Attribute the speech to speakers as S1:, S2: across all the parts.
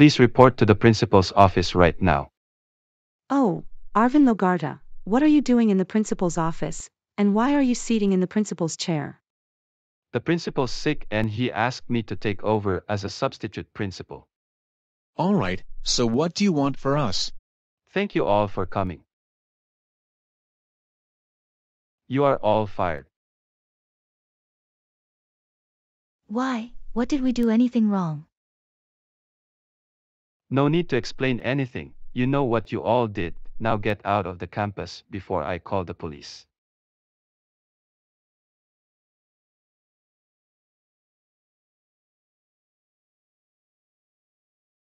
S1: please report to the principal's office right now.
S2: Oh, Arvin Logarda, what are you doing in the principal's office, and why are you seating in the principal's chair?
S1: The principal's sick and he asked me to take over as a substitute principal.
S3: All right, so what do you want for us?
S1: Thank you all for coming. You are all fired.
S4: Why? What did we do anything wrong?
S1: No need to explain anything, you know what you all did, now get out of the campus before I call the police.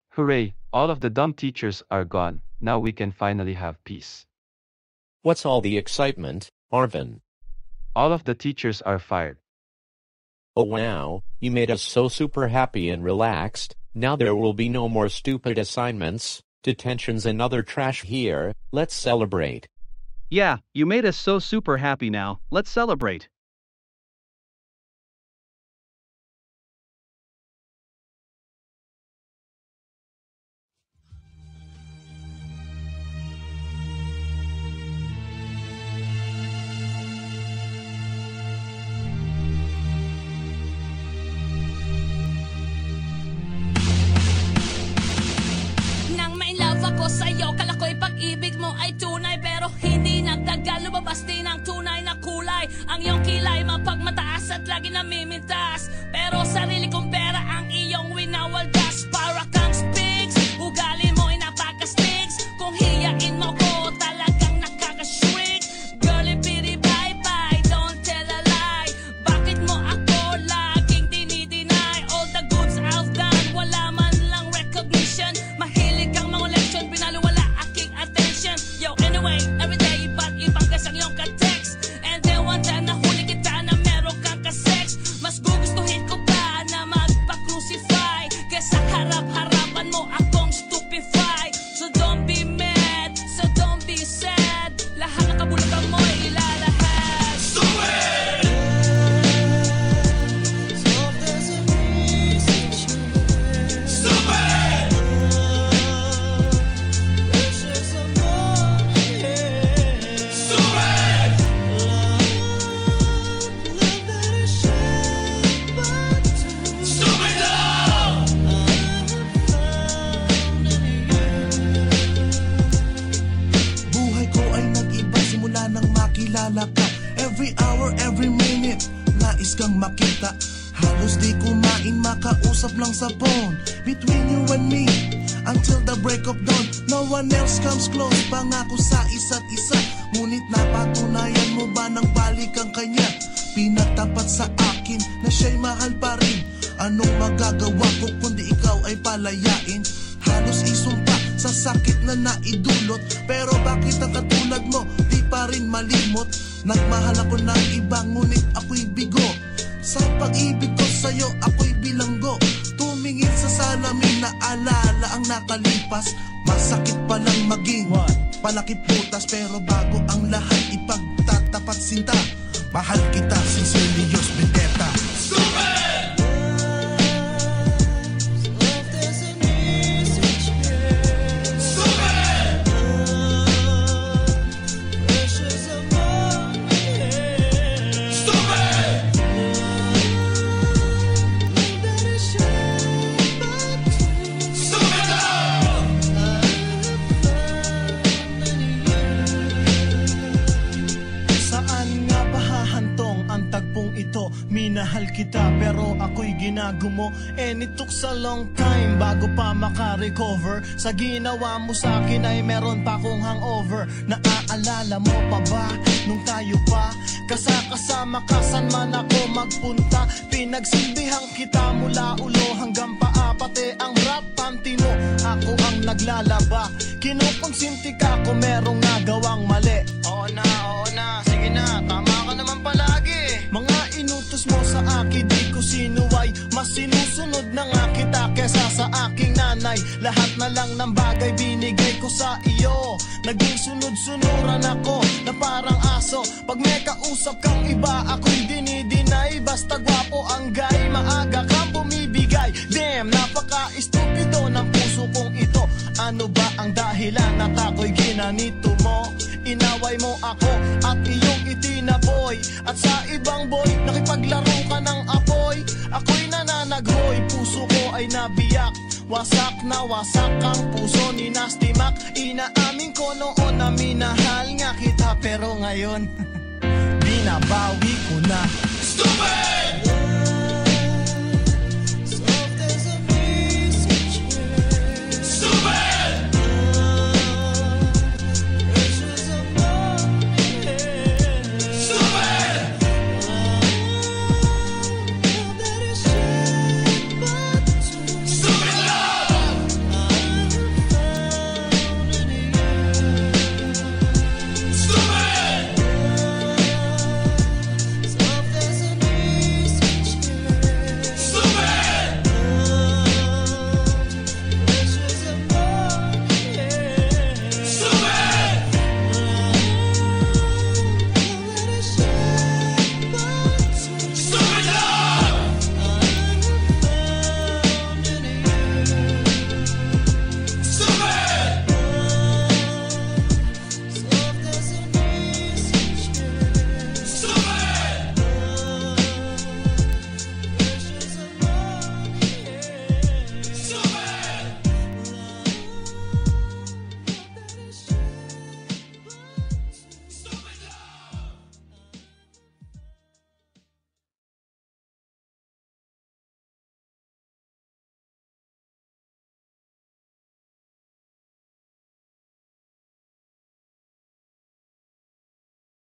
S1: Hooray, all of the dumb teachers are gone, now we can finally have peace.
S5: What's all the excitement, Arvin?
S1: All of the teachers are fired.
S5: Oh wow, you made us so super happy and relaxed, now there will be no more stupid assignments, detentions and other trash here, let's celebrate.
S6: Yeah, you made us so super happy now, let's celebrate.
S7: Ay tunay Pero hindi nagtagal. Lumabas din ang tunay na kulay. Ang iyong kilay mapagmataas At lagi namimintas Pero sarili kong pera Ang iyong winawaldas
S8: nais kang makita. Halos di kumain, makausap lang sa phone. Between you and me, until the break of dawn. No one else comes close, pangako sa isa't isa. Ngunit napatunayan mo ba ng balik ang kanya? Pinatapat sa akin na siya'y mahal pa rin. Anong magagawa ko kundi ikaw ay palayain? Halos isumpa sa sakit na naidulot. Pero bakit ang katulad mo? Di pa rin malimot. Nagmahal ako ng iba ngunit ako'y bigo Sa pag-ibig ko sa'yo ako'y bilanggo. Tumingin sa salamin na alala ang nakalipas. Masakit palang maging palakip butas Pero bago ang lahat ipagtatapat sinta. Mahal kita sincerely Diyos Minahal
S9: kita pero ako'y ginagumo. And it took a long time bago pa makarecover. Sa ginawa mo sa akin ay meron pa akong hangover. Naaalala mo pa ba nung tayo pa? Kasakasama ka saan man ako magpunta? Pinagsilbihan kita mula ulo hanggang paa Pati ang rap panty mo ako ang naglalaba. Kinukonsinti ka kung merong nagawang nanay Lahat na lang ng bagay binigay ko sa iyo. Naging sunod-sunuran ako na parang aso. Pag may kausap kang iba, ako'y dinidinay. Basta gwapo ang guy, maaga kang bumibigay. Damn, napaka-estupido ng puso kong ito Ano ba ang dahilan at ako'y ginanito mo? Inaway mo ako at iyong itinaboy. At sa ibang boy, nakipaglaro ka ng apoy. Ako'y nananaghoy, puso ko ay nabiyak. Wasak na wasak ang puso ni Nasty Mac. Inaamin ko noon na minahal nga kita Pero ngayon, binabawi ko na. Stupid!